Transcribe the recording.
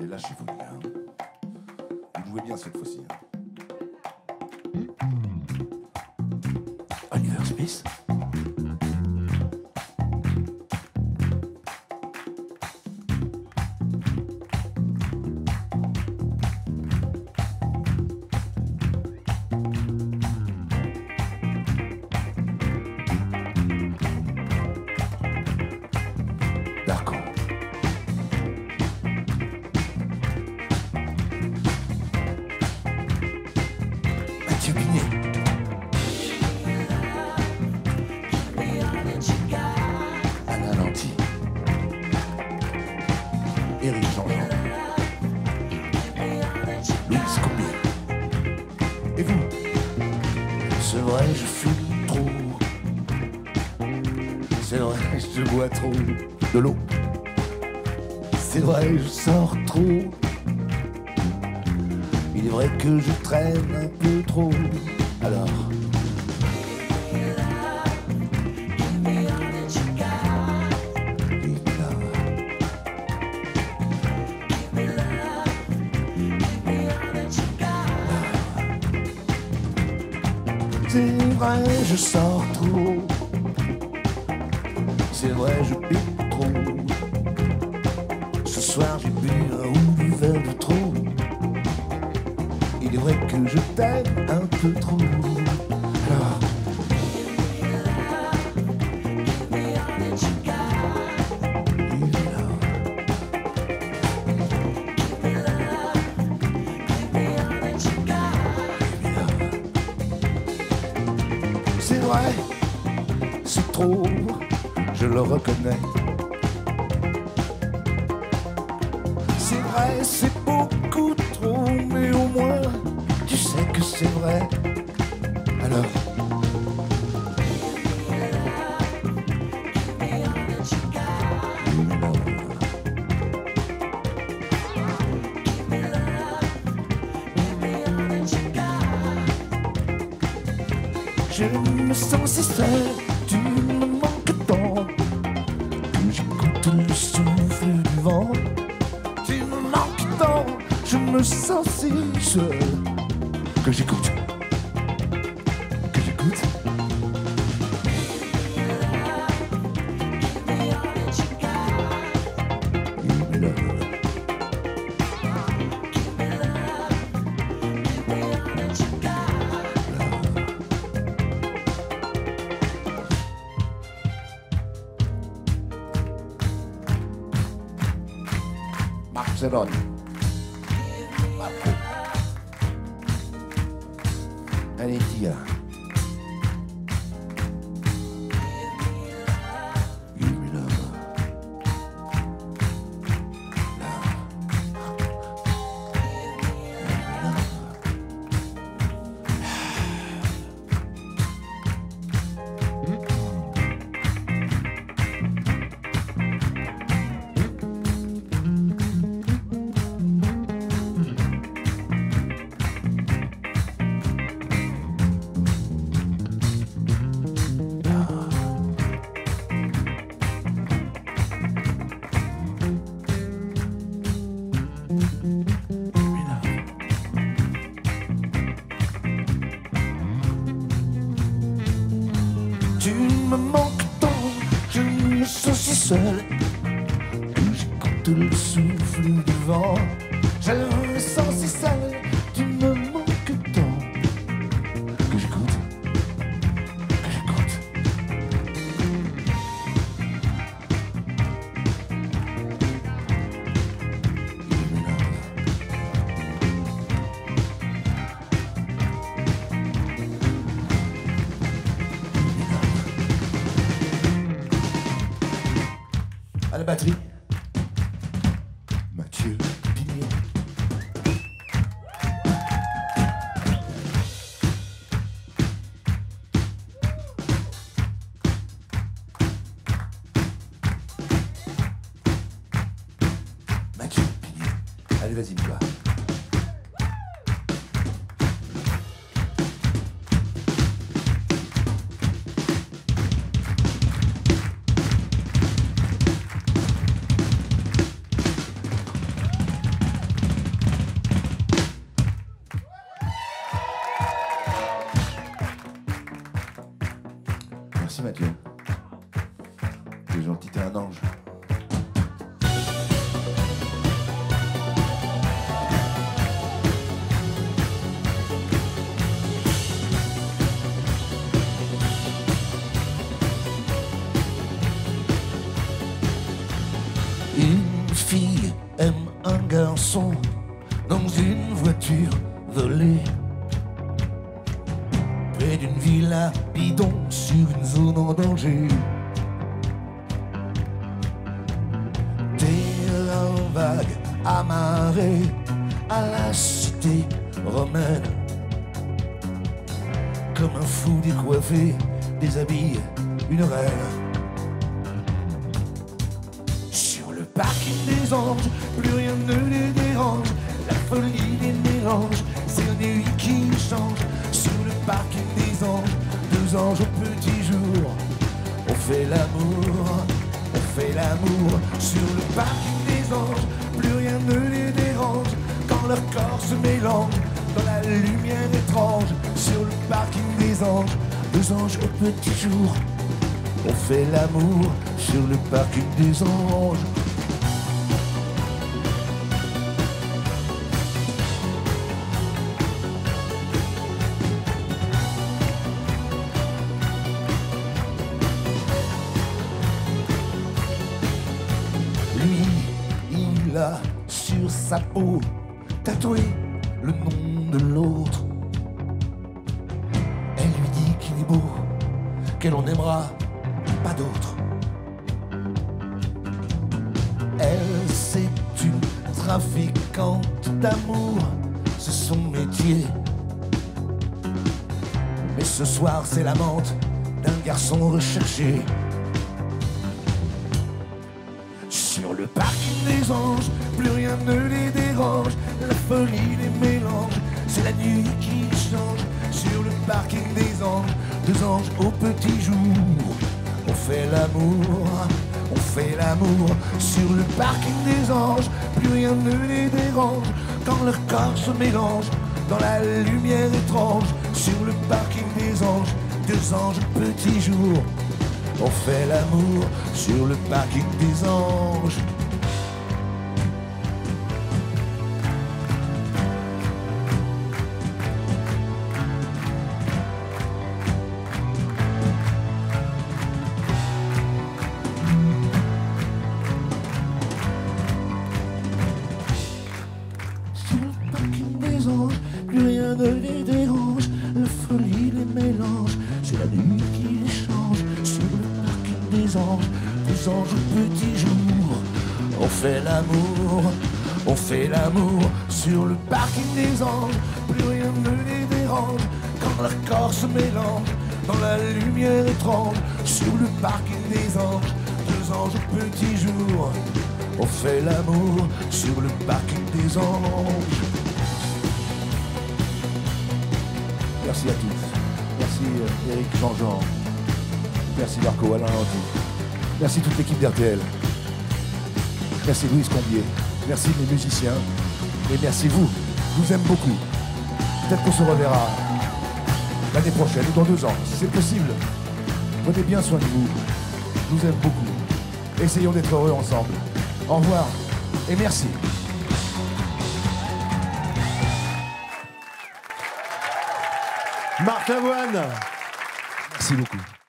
Et lâchez-vous, les gars. Vous jouez bien cette fois-ci. hein. Oliver Lanty. Éric Jean-Jean. Louis Combier. Et vous? C'est vrai, je fume trop. C'est vrai, je bois trop de l'eau. C'est vrai, je sors trop. Il est vrai que je traîne un peu trop. Alors. C'est vrai, je sors trop. C'est vrai, je pique trop. Ce soir, j'ai bu un je t'aime un peu trop. Alors. C'est vrai, c'est trop, je le reconnais. C'est vrai, c'est beaucoup trop, mais au c'est vrai. Alors. Je me sens si seul, tu me manques tant. J'écoute le souffle du vent. Tu me manques tant, je me sens si seul. Que j'écoute. Que j'écoute. Give Media. Le souffle du vent. Je me sens si seul, tu me manques tant. Que j'écoute, que j'écoute. Give me love. À la batterie. Merci Mathieu. T'es gentil, t'es un ange. Aime un garçon dans une voiture volée. Près d'une villa bidon sur une zone en danger. Terrain vague amarré à la cité romaine. Comme un fou décoiffé déshabille une reine. Plus rien ne les dérange. La folie les mélange, c'est la nuit qui change. Sur le parking des anges, deux anges au petit jour. On fait l'amour, on fait l'amour. Sur le parking des anges, plus rien ne les dérange. Quand leur corps se mélange dans la lumière étrange. Sur le parking des anges, deux anges au petit jour. On fait l'amour sur le parking des anges. Sa peau le nom de l'autre. Elle lui dit qu'il est beau, qu'elle en aimera pas d'autre. Elle, c'est une trafiquante d'amour, c'est son métier. Mais ce soir, c'est l'amante d'un garçon recherché. Sur le parking des anges, plus rien ne les dérange. La folie les mélange, c'est la nuit qui change. Sur le parking des anges, deux anges au petit jour. On fait l'amour, on fait l'amour. Sur le parking des anges, plus rien ne les dérange. Quand leur corps se mélange dans la lumière étrange. Sur le parking des anges, deux anges au petit jour. On fait l'amour sur le parking des anges. Des anges au petit jour. On fait l'amour, on fait l'amour. Sur le parking des anges, plus rien ne les dérange. Quand leur corps se mélange dans la lumière étrange. Sur le parking des anges, deux anges au petit jour. On fait l'amour sur le parking des anges. Merci à tous. Merci euh, Eric Jean-Jean. Merci Marco Alain. Merci toute l'équipe d'RTL. Merci Louise Combier. Merci mes musiciens. Et merci vous. Je vous aime beaucoup. Peut-être qu'on se reverra l'année prochaine ou dans deux ans, si c'est possible. Prenez bien soin de vous. Je vous aime beaucoup. Essayons d'être heureux ensemble. Au revoir et merci. Marc Lavoine Merci beaucoup.